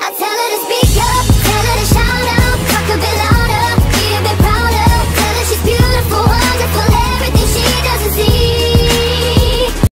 I'll tell her to speak up.